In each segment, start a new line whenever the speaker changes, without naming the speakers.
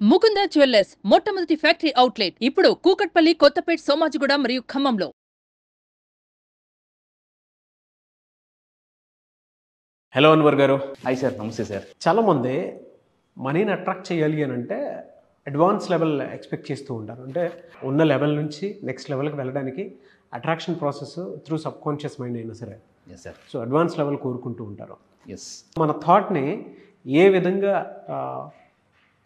Mukunda jewellers మొట్టమొదటి factory outlet ఇప్పుడు కూకట్పల్లి కొత్తపేట్ సోమాజిగూడ మరియు ఖమ్మంలో.
హలో అన్వర్ గారు.
హాయ్ సార్ నమస్తే సార్
చాలామంది మనీని అట్రాక్ట్ చేయాలి అని అంటే అడ్వాన్స్ లెవెల్ ఎక్స్పెక్ట్ చేస్తూ ఉంటారు. అంటే ఉన్న లెవెల్ నుంచి నెక్స్ట్ లెవెల్కి వెళ్ళడానికి attraction process through subconscious mind అయినా సరే.
Yes sir
so advance level కోరుకుంటూ ఉంటారు.
ఎస్
మన థాట్ని ఏ విధంగా ఆ,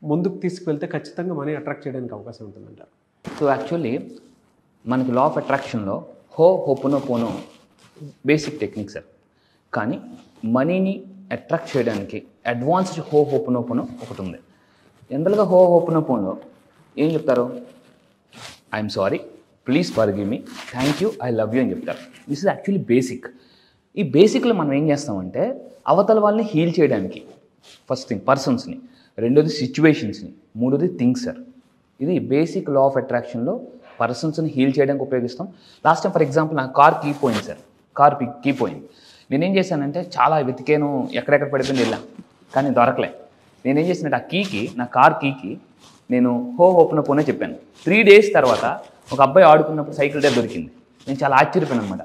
ముందుకు తీసుకువెళ్తే ఖచ్చితంగా మనీ అట్రాక్ట్ చేయడానికి అవకాశం ఉంటుందంటారు
సో యాక్చువల్లీ మనకి లా ఆఫ్ అట్రాక్షన్లో హో ho'oponopono basic technique sir. కానీ మనీని అట్రాక్ట్ చేయడానికి అడ్వాన్స్డ్ హో హోపునో పోనో ఒకటి ఉంది. జనరల్గా హో హోపునో పోనో ఏం చెప్తారు? I'm sorry please forgive me thank you I love you అని చెప్తారు. దిస్ ఇస్ యాక్చువల్లీ బేసిక్ ఈ బేసిక్లో మనం ఏం చేస్తామంటే అవతల వాళ్ళని హీల్ చేయడానికి ఫస్ట్ థింగ్ పర్సన్స్ని రెండోది సిచ్యువేషన్స్ని మూడోది థింగ్స్ సార్ ఇది బేసిక్ లా ఆఫ్ అట్రాక్షన్లో పర్సన్స్ని హీల్ చేయడానికి ఉపయోగిస్తాం. లాస్ట్ టైం ఫర్ ఎగ్జాంపుల్ నా కార్ కీ పోయింది సార్. కార్ కీ పోయింది. నేనేం చేశానంటే చాలా వెతికేను ఎక్కడెక్కడ పడిపోయింది వెళ్ళా. కానీ దొరకలే. నేనేం చేసినట్టు ఆ కీకి నా కార్ కీకి నేను హో ఓపెన్ పోనే చెప్పాను. త్రీ డేస్ తర్వాత ఒక అబ్బాయి ఆడుకున్నప్పుడు సైకిల్ టైప్ దొరికింది. నేను చాలా ఆశ్చర్యపోయాను అనమాట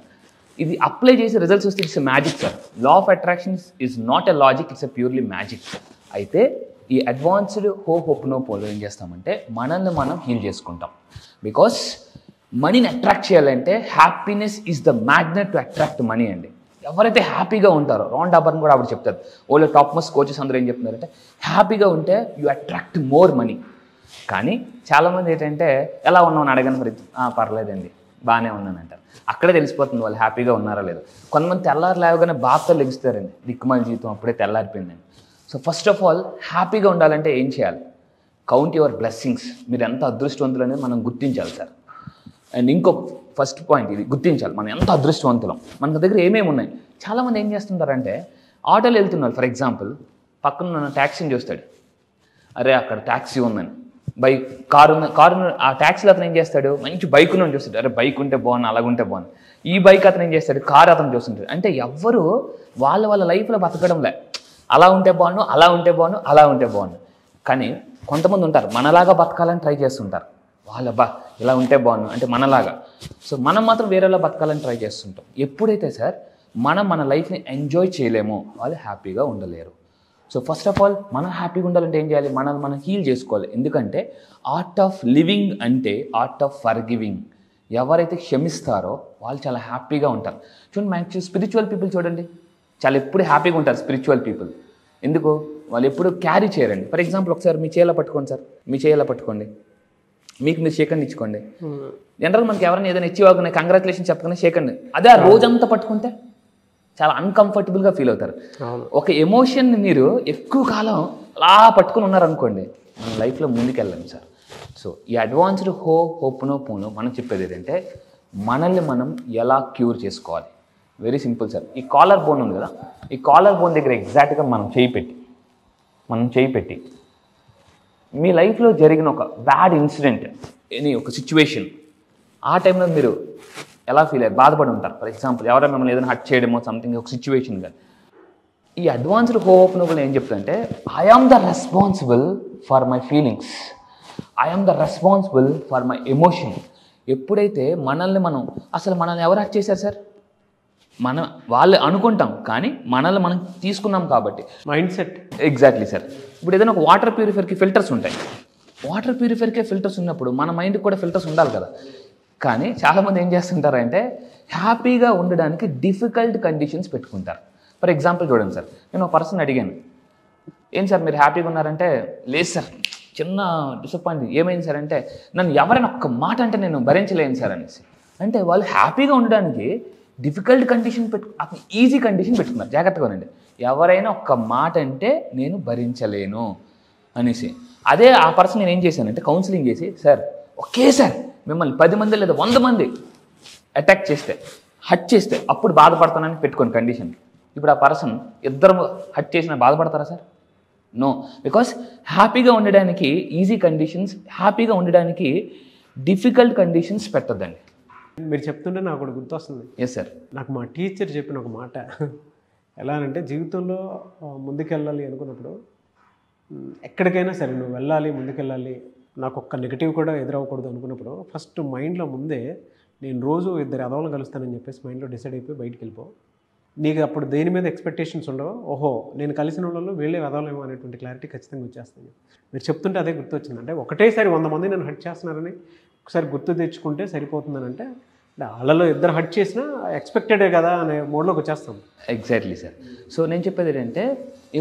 ఇది అప్లై చేసే రిజల్ట్స్ వస్తే it's magic sir law of attractions is not a logic it's a purely magic అయితే ఈ అడ్వాన్స్డ్ హో హోప్నో పోలో ఏం చేస్తామంటే మనల్ని మనం హీల్ చేసుకుంటాం. బికాస్ మనీని అట్రాక్ట్ చేయాలంటే happiness is the magnet to attract money అండి. ఎవరైతే హ్యాపీగా ఉంటారో రాన్ డాబర్ని కూడా ఆవిడ చెప్తారు. ఓలో టాప్ మోస్ట్ కోచెస్ అందరూ ఏం చెప్తున్నారంటే హ్యాపీగా ఉంటే యూ అట్రాక్ట్ మోర్ మనీ కానీ చాలామంది ఏంటంటే ఎలా ఉన్నామని అని అడగను మరి పర్లేదండి బాగానే ఉన్నాను అంటారు. అక్కడే తెలిసిపోతుంది వాళ్ళు హ్యాపీగా ఉన్నారా లేదు. కొంతమంది తెల్లారు లేవగానే బాధతో లెగిస్తారండి. దిక్కుమాల జీవితం అప్పుడే తెల్లారిపోయిందండి సో ఫస్ట్ ఆఫ్ ఆల్ హ్యాపీగా ఉండాలంటే ఏం చేయాలి? కౌంట్ యువర్ బ్లెస్సింగ్స్ మీరు ఎంత అదృష్టవంతులు అనేది మనం గుర్తించాలి సార్. అండ్ ఇంకో ఫస్ట్ పాయింట్ ఇది గుర్తించాలి. మనం ఎంత అదృష్టవంతులం? మన దగ్గర ఏమేమి ఉన్నాయి? చాలామంది ఏం చేస్తుంటారంటే ఆటోలు వెళ్తున్నారు. ఫర్ ఎగ్జాంపుల్ పక్కన ఉన్న ట్యాక్సీని చూస్తాడు. అరే అక్కడ ట్యాక్సీ ఉందని. బైక్ కారు ఉన్న కారు ఆ ట్యాక్సీలో అతను ఏం చేస్తాడు? మంచి బైక్ ఉన్న చూస్తాడు. అరే బైక్ ఉంటే బాగుంది అలాగుంటే బాగుంది ఈ బైక్ అతను ఏం చేస్తాడు? కారు అతను చూస్తుంటాడు. అంటే ఎవ్వరు వాళ్ళ వాళ్ళ లైఫ్లో బతకడంలే. అలా ఉంటే బాగుండు అలా ఉంటే బాగుండు అలా ఉంటే బాగుండు. కానీ కొంతమంది ఉంటారు మనలాగా బతకాలని ట్రై చేస్తుంటారు. వాళ్ళ బా ఇలా ఉంటే బాగుండు అంటే మనలాగా. సో మనం మాత్రం వేరేలా బతకాలని ట్రై చేస్తుంటాం. ఎప్పుడైతే సార్ మనం మన లైఫ్ని ఎంజాయ్ చేయలేమో వాళ్ళు హ్యాపీగా ఉండలేరు. సో ఫస్ట్ ఆఫ్ ఆల్ మనం హ్యాపీగా ఉండాలంటే ఏం చేయాలి? మనల్ని మనం హీల్ చేసుకోవాలి. ఎందుకంటే ఆర్ట్ ఆఫ్ లివింగ్ అంటే ఆర్ట్ ఆఫ్ ఫర్ గివింగ్ ఎవరైతే క్షమిస్తారో వాళ్ళు చాలా హ్యాపీగా ఉంటారు. చూడండి మ్యాక్చువల్ స్పిరిచువల్ పీపుల్ చూడండి. చాలా ఎప్పుడు హ్యాపీగా ఉంటారు స్పిరిచువల్ పీపుల్. ఎందుకు? వాళ్ళు ఎప్పుడు క్యారీ చేయరండి. ఫర్ ఎగ్జాంపుల్ ఒకసారి మీ చేయాల పట్టుకోండి సార్. మీ చేయాల పట్టుకోండి. మీకు మీరు షేకండ్ ఇచ్చుకోండి. జనరల్ మనకి ఎవరైనా ఏదైనా ఇచ్చివాగానే కంగ్రాచులేషన్ చెప్పగానే షేకండి అదే ఆ రోజంతా పట్టుకుంటే చాలా అన్కంఫర్టబుల్గా ఫీల్ అవుతారు. ఒక ఎమోషన్ని మీరు ఎక్కువ కాలం అలా పట్టుకుని ఉన్నారనుకోండి మన లైఫ్లో ముందుకెళ్ళాం సార్. సో ఈ అడ్వాన్స్డ్ హో హోప్నో పూనో మనం చెప్పేది ఏంటంటే మనల్ని మనం ఎలా క్యూర్ చేసుకోవాలి? వెరీ సింపుల్ సార్ ఈ కాలర్ బోన్ ఉంది కదా? ఈ కాలర్ బోన్ దగ్గర ఎగ్జాక్ట్గా మనం చేయి పెట్టి మనం చేయి పెట్టి మీ లైఫ్లో జరిగిన ఒక బ్యాడ్ ఇన్సిడెంట్ ఎనీ ఒక సిచ్యువేషన్ ఆ టైంలో మీరు ఎలా ఫీల్ అయ్యారు? బాధపడి ఉంటారు. ఫర్ ఎగ్జాంపుల్ ఎవరైనా మిమ్మల్ని ఏదైనా హట్ చేయడమో సంథింగ్ ఒక సిచ్యువేషన్ కానీ ఈ అడ్వాన్స్డ్ హోప్నోబుల్ ఏం చెప్తుందంటే I the responsible for my feelings I the responsible for my emotion ఎప్పుడైతే మనల్ని మనం అసలు మనల్ని ఎవరు హట్ చేశారు సార్ మనం వాళ్ళు అనుకుంటాం కానీ మనల్ని మనం తీసుకున్నాం కాబట్టి.
మైండ్ సెట్
ఎగ్జాక్ట్లీ సార్ ఇప్పుడు ఏదైనా ఒక వాటర్ ప్యూరిఫైర్కి ఫిల్టర్స్ ఉంటాయి. వాటర్ ప్యూరిఫైర్కే ఫిల్టర్స్ ఉన్నప్పుడు మన మైండ్కి కూడా ఫిల్టర్స్ ఉండాలి కదా. కానీ చాలామంది ఏం చేస్తుంటారంటే హ్యాపీగా ఉండడానికి డిఫికల్ట్ కండిషన్స్ పెట్టుకుంటారు. ఫర్ ఎగ్జాంపుల్ చూడండి సార్ నేను ఒక పర్సన్ అడిగాను. ఏం సార్ మీరు హ్యాపీగా ఉన్నారంటే లేదు సార్. చిన్న డిసప్పాయింట్ ఏమైంది సార్ అంటే నన్ను ఎవరైనా ఒక్క మాట అంటే నేను భరించలేను సార్ అనేసి. అంటే వాళ్ళు హ్యాపీగా ఉండడానికి డిఫికల్ట్ కండిషన్ పెట్టు ఈజీ కండిషన్ పెట్టుకున్నారు. జాగ్రత్తగా ఉండండి. ఎవరైనా ఒక్క మాట అంటే నేను భరించలేను అనేసి. అదే ఆ పర్సన్ నేను ఏం చేశానంటే కౌన్సిలింగ్ చేసి సార్ ఒకే సార్ మిమ్మల్ని పది మంది లేదా వంద మంది అటాక్ చేస్తే హట్ చేస్తే అప్పుడు బాధపడతానని పెట్టుకోండి కండిషన్. ఇప్పుడు ఆ పర్సన్ ఇద్దరు హట్ చేసినా బాధపడతారా సార్? నో. బికాస్ హ్యాపీగా ఉండడానికి ఈజీ కండిషన్స్ హ్యాపీగా ఉండడానికి డిఫికల్ట్ కండిషన్స్ పెట్టద్దండి.
మీరు చెప్తుంటే నాకు ఒకటి గుర్తొస్తుంది.
ఎస్ సార్
నాకు మా టీచర్ చెప్పిన ఒక మాట. ఎలా అంటే జీవితంలో ముందుకెళ్ళాలి అనుకున్నప్పుడు ఎక్కడికైనా సరే నువ్వు వెళ్ళాలి ముందుకెళ్ళాలి నాకు ఒక్క నెగిటివ్ కూడా ఎదురవ్వకూడదు అనుకున్నప్పుడు ఫస్ట్ మైండ్లో ముందే నేను రోజు ఇద్దరు అదవలు కలుస్తానని చెప్పేసి మైండ్లో డిసైడ్ అయిపోయి బయటికి వెళ్ళిపో. నీకు అప్పుడు దేని మీద ఎక్స్పెక్టేషన్స్ ఉండవు ఓహో నేను కలిసిన వాళ్ళు వీళ్ళే వదలేమో అనేటువంటి క్లారిటీ ఖచ్చితంగా వచ్చేస్తుంది. మీరు చెప్తుంటే అదే గుర్తొచ్చింది. అంటే ఒకటేసారి వంద మంది నన్ను హట్ చేస్తున్నారని ఒకసారి గుర్తు తెచ్చుకుంటే సరిపోతుందని అంటే వాళ్ళలో ఇద్దరు హట్ చేసినా ఎక్స్పెక్టెడే కదా అనే మోడ్లోకి వచ్చేస్తాం.
ఎగ్జాక్ట్లీ సార్ సో నేను చెప్పేది ఏంటంటే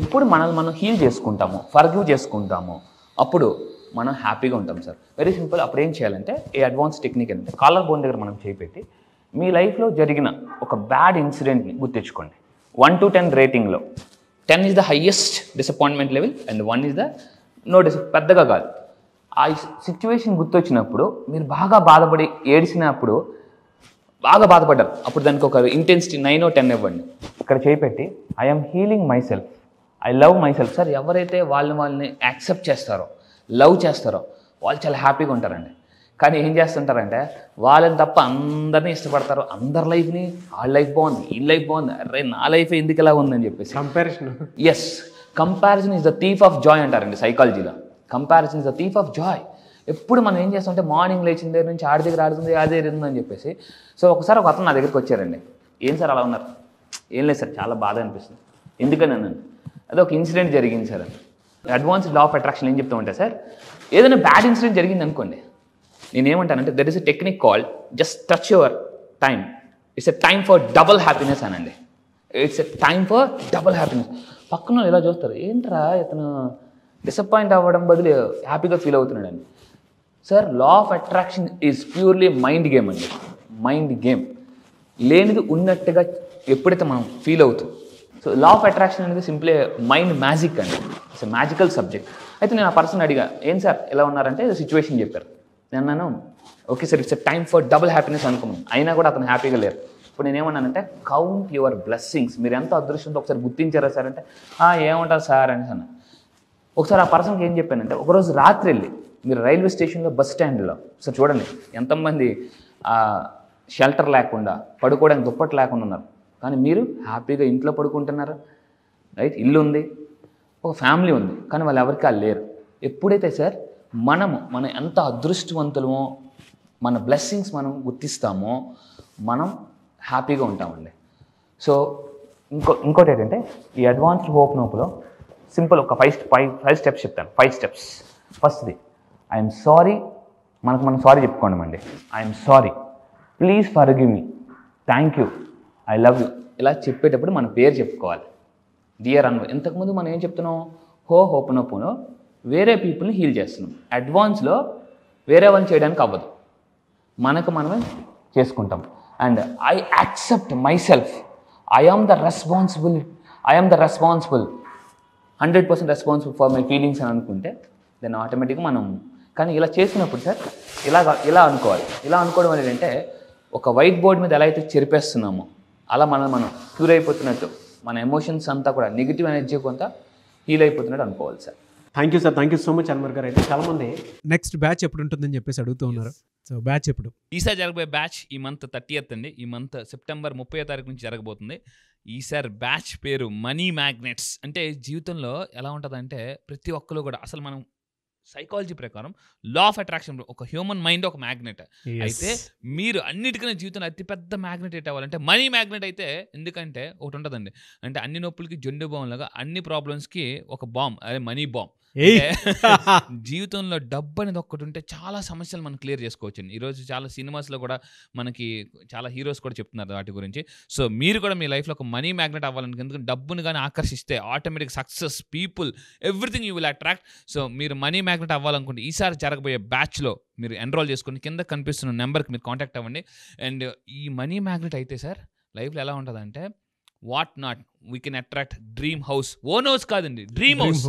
ఎప్పుడు మనల్ని మనం హీల్ చేసుకుంటాము ఫర్గ్యూ చేసుకుంటాము అప్పుడు మనం హ్యాపీగా ఉంటాం సార్ వెరీ సింపుల్ అప్పుడు ఏం చేయాలంటే ఈ అడ్వాన్స్ టెక్నిక్ ఏంటంటే కాలర్ బోన్ దగ్గర మనం చేపెట్టి మీ లైఫ్లో జరిగిన ఒక బ్యాడ్ ఇన్సిడెంట్ని గుర్తించుకోండి. One to ten రేటింగ్లో ten is the highest disappointment level and one is the no dis పెద్దగా కాదు. ఆ సిచ్యువేషన్ గుర్తొచ్చినప్పుడు మీరు బాగా బాధపడి ఏడిసినప్పుడు బాగా బాధపడ్డారు. అప్పుడు దానికి ఒక ఇంటెన్సిటీ నైన్ ఓ టెన్ ఇవ్వండి. ఇక్కడ చేపెట్టి I'm healing myself I love myself sir ఎవరైతే వాళ్ళని వాళ్ళని యాక్సెప్ట్ చేస్తారో లవ్ చేస్తారో వాళ్ళు చాలా హ్యాపీగా ఉంటారండి. కానీ ఏం చేస్తుంటారంటే వాళ్ళని తప్ప అందరినీ ఇష్టపడతారు. అందరి లైఫ్ని వాళ్ళ లైఫ్ బాగుంది ఈ లైఫ్ బాగుంది. అరే నా లైఫ్ ఎందుకు ఇలా ఉందని చెప్పేసి.
Comparison
yes comparison is the thief of joy అంటారండి సైకాలజీలో comparison is the thief of joy ఎప్పుడు మనం ఏం చేస్తామంటే మార్నింగ్ లేచిన దగ్గర నుంచి ఆడి దగ్గర ఆడుతుంది అదే అని చెప్పేసి. సో ఒకసారి ఒక అతను నా దగ్గరికి వచ్చారండి. ఏం సార్ అలా ఉన్నారు? ఏం లేదు సార్ చాలా బాధ అనిపిస్తుంది. ఎందుకని అన్నాను? అదే ఒక ఇన్సిడెంట్ జరిగింది సార్. అని అడ్వాన్స్ లా ఆఫ్ అట్రాక్షన్ ఏం చెప్తా ఉంటా సార్ ఏదైనా బ్యాడ్ ఇన్సిడెంట్ జరిగింది అనుకోండి నేనేమంటానంటే that is is a technique call just touch your time it's a time for double happiness అనండి. It's a time for double happiness పక్కన ఇలా చూస్తారు ఏంట్రా ఇతను డిసప్పాయింట్ అవ్వడం బదులు హ్యాపీగా feel అవుతున్నాడండి sir law of attraction is purely mind game అండి. మైండ్ గేమ్ లేనిది ఉన్నట్టుగా ఎప్పుడైతే మనం ఫీల్ అవుతాం. సో లా ఆఫ్ అట్రాక్షన్ అనేది సింప్లీ మైండ్ మ్యాజిక్ అండి. ఇట్స్ మ్యాజికల్ సబ్జెక్ట్ అయితే నేను ఆ పర్సన్ అడిగా ఏం సార్ ఎలా ఉన్నారంటే సిచ్యువేషన్ చెప్పారు. నేను అన్నాను okay sir it's time for double happiness అనుకున్నాను అయినా కూడా అతను హ్యాపీగా లేరు. ఇప్పుడు నేను ఏమన్నానంటే కౌంట్ యువర్ బ్లెస్సింగ్స్ మీరు ఎంత అదృష్టంతో ఒకసారి గుర్తించారా సార్ అంటే ఏమంటారు సార్? అని అన్నా. ఒకసారి ఆ పర్సన్కి ఏం చెప్పానంటే ఒకరోజు రాత్రి వెళ్ళి మీరు రైల్వే స్టేషన్లో బస్ స్టాండ్లో సార్ చూడండి ఎంతమంది షెల్టర్ లేకుండా పడుకోవడానికి దుప్పటి లేకుండా ఉన్నారు. కానీ మీరు హ్యాపీగా ఇంట్లో పడుకుంటున్నారు? రైట్ ఇల్లు ఉంది ఒక ఫ్యామిలీ ఉంది కానీ వాళ్ళు ఎవరికి లేరు. ఎప్పుడైతే సార్ మనము మనం ఎంత అదృష్టవంతులమో మన బ్లెస్సింగ్స్ మనం గుర్తిస్తామో మనం హ్యాపీగా ఉంటామండి. సో ఇంకో ఇంకోటి ఏంటంటే ఈ అడ్వాన్స్డ్ హోప్ నోపులో సింపుల్ ఒక ఫైవ్ ఫైవ్ ఫైవ్ స్టెప్స్ చెప్తాను. ఫైవ్ స్టెప్స్ ఫస్ట్ది ఐఎమ్ సారీ మనకు మనం సారీ చెప్పుకోండి అండి I'm sorry please forgive me thank you I love you ఇలా చెప్పేటప్పుడు మన పేరు చెప్పుకోవాలి. డియర్ అన్వ ఇంతకుముందు మనం ఏం చెప్తున్నాం? హో హోపనోపునో వేరే పీపుల్ని హీల్ చేస్తున్నాం. అడ్వాన్స్లో వేరే వాళ్ళని చేయడానికి అవ్వదు. మనకు మనమే చేసుకుంటాం. And I accept myself I am the responsible I am the responsible hundred percent responsible for my feelings అని అనుకుంటే దెన్ ఆటోమేటిక్గా మనం కానీ ఇలా చేసినప్పుడు సార్ ఇలా ఇలా అనుకోవాలి. ఇలా అనుకోవడం అనేది అంటే ఒక వైట్ బోర్డ్ మీద ఎలా అయితే చెరిపేస్తున్నామో అలా మనం మనం క్యూర్ అయిపోతున్నట్టు మన ఎమోషన్స్ అంతా కూడా నెగిటివ్ ఎనర్జీ కొంత హీల్ అయిపోతున్నట్టు అనుకోవాలి sir.
Thank you sir thank you so much Anwar garu. అయితే చాలామంది
నెక్స్ట్ బ్యాచ్ ఎప్పుడు ఉంటుందని చెప్పేసి అడుగుతూ ఉన్నారు. సో బ్యాచ్ ఎప్పుడు?
ఈసారి జరగబోయే బ్యాచ్ ఈ మంత్ థర్టీ అండి. ఈ మంత్ సెప్టెంబర్ ముప్పై తారీఖు నుంచి జరగబోతుంది. ఈసారి బ్యాచ్ పేరు మనీ మ్యాగ్నెట్స్. అంటే జీవితంలో ఎలా ఉంటుందంటే ప్రతి ఒక్కరు కూడా అసలు మనం సైకాలజీ ప్రకారం లా ఆఫ్ అట్రాక్షన్ ఒక హ్యూమన్ మైండ్ ఒక మ్యాగ్నెట్. అయితే మీరు అన్నిటికన్నా జీవితంలో అతిపెద్ద మ్యాగ్నెట్ ఎట్ అవ్వాలంటే మనీ మ్యాగ్నెట్ అయితే ఎందుకంటే ఒకటి ఉంటుందండి అంటే అన్ని నొప్పులకి జొండు బాంబ్ లాగా అన్ని ప్రాబ్లమ్స్కి ఒక బాంబ్ అదే మనీ బాంబ్. జీవితంలో డబ్బు అనేది ఒక్కటి ఉంటే చాలా సమస్యలు మనం క్లియర్ చేసుకోవచ్చు ఈరోజు చాలా సినిమాస్లో కూడా మనకి చాలా హీరోస్ కూడా చెప్తున్నారు వాటి గురించి. సో మీరు కూడా మీ లైఫ్లో ఒక మనీ మ్యాగ్నెట్ అవ్వాలని ఎందుకంటే డబ్బుని కానీ ఆకర్షిస్తే automatic success people everything you will attract. So మీరు మనీ మ్యాగ్నెట్ అవ్వాలనుకుంటే ఈసారి జరగబోయే బ్యాచ్లో మీరు ఎన్రోల్ చేసుకుని కింద కనిపిస్తున్న నెంబర్కి మీరు కాంటాక్ట్ అవ్వండి. అండ్ ఈ మనీ మ్యాగ్నెట్ అయితే సార్ లైఫ్లో ఎలా ఉంటుందంటే what not we can attract dream house own house కాదండి డ్రీమ్ హౌస్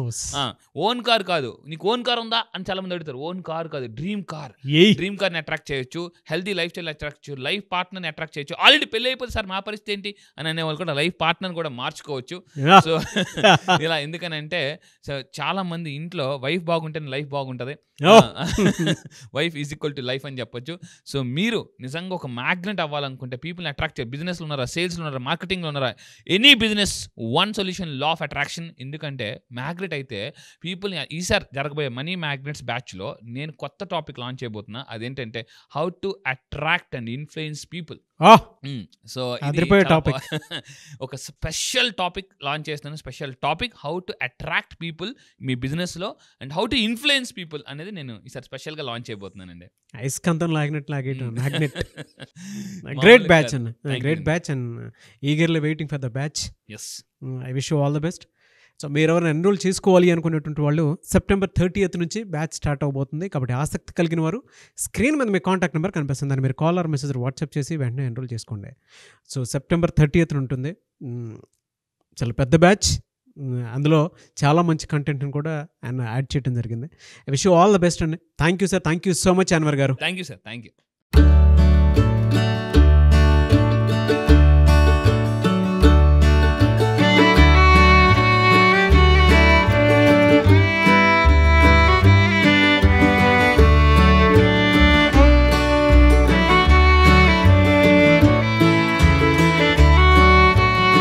ఓన్ కార్ కాదు. నీకు ఓన్ కార్ ఉందా అని చాలా మంది అడుగుతారు. ఓన్ కార్ కాదు డ్రీమ్ కార్ డ్రీమ్ కార్ని అట్రాక్ట్ చేయొచ్చు హెల్తీ లైఫ్ స్టైల్ అట్రాక్ట్ చేయొచ్చు లైఫ్ పార్ట్నర్ని అట్రాక్ట్ చేయొచ్చు. ఆల్రెడీ పెళ్ళి అయిపోతే సార్ మా పరిస్థితి ఏంటి? అని అనేవాళ్ళు కూడా లైఫ్ పార్ట్నర్ని కూడా మార్చుకోవచ్చు. సో ఇలా ఎందుకనంటే సో చాలా మంది ఇంట్లో వైఫ్ బాగుంటేనే లైఫ్ బాగుంటుంది. Wife is equal to life అని చెప్పొచ్చు. సో మీరు నిజంగా ఒక మ్యాగ్నెట్ అవ్వాలనుకుంటే పీపుల్ని అట్రాక్ట్ చేయ బిజినెస్లో ఉన్నారా సేల్స్లో ఉన్నారా మార్కెటింగ్లో ఉన్నారా any business
business one solution law of attraction ఎందుకంటే మ్యాగ్నెట్ అయితే పీపుల్ ఈసారి జరగబోయే మనీ మ్యాగ్నెట్స్ బ్యాచ్లో నేను కొత్త టాపిక్ లాంచ్ చేయబోతున్నా. అదేంటంటే how to attract and influence people so
అదిరిపోయే topic.
ఒక స్పెషల్ టాపిక్ లాంచ్ చేస్తున్నాను special topic how to attract people మీ బిజినెస్లో and how to influence people అనేది నేను ఈసారి స్పెషల్గా లాంచ్ చేయబోతున్నానండి.
అయస్కాంతం లాగినట్టు లాగేయటం మ్యాగ్నెట్. Great batch. అన్న.
Thank
great. Batch and. Eagerly waiting for the batch.
Yes
I wish you all the best. So మీరు ఎవరైనా ఎన్రోల్ చేసుకోవాలి అనుకునేటువంటి వాళ్ళు సెప్టెంబర్ థర్టీ నుంచి బ్యాచ్ స్టార్ట్ అవబోతుంది కాబట్టి ఆసక్తి కలిగిన వారు స్క్రీన్ మీద మీ కాంటాక్ట్ నెంబర్ కనిపిస్తుంది. దాన్ని మీరు కాల్ ఆర్ మెసేజ్ వాట్సాప్ చేసి వెంటనే ఎన్రోల్ చేసుకోండి. సో సెప్టెంబర్ థర్టీ ఉంటుంది. చాలా పెద్ద బ్యాచ్. అందులో చాలా మంచి కంటెంట్ని కూడా ఆయన యాడ్ చేయడం జరిగింది. I wish all the best అండి. Thank you sir. Thank you so much Anwar garu.
Thank you sir. Thank you